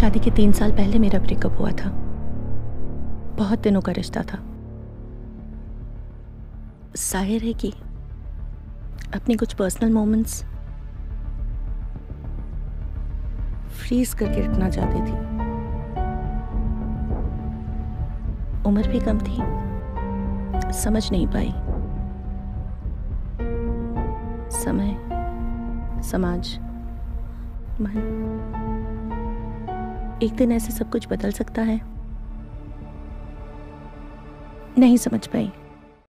शादी के तीन साल पहले मेरा ब्रेकअप हुआ था। बहुत दिनों का रिश्ता था। ज़ाहिर है कि अपनी कुछ पर्सनल मोमेंट्स फ्रीज करके रखना चाहती थी। उम्र भी कम थी। समझ नहीं पाई। समय, समाज, मन। एक दिन ऐसे सब कुछ बदल सकता है? नहीं समझ पाई।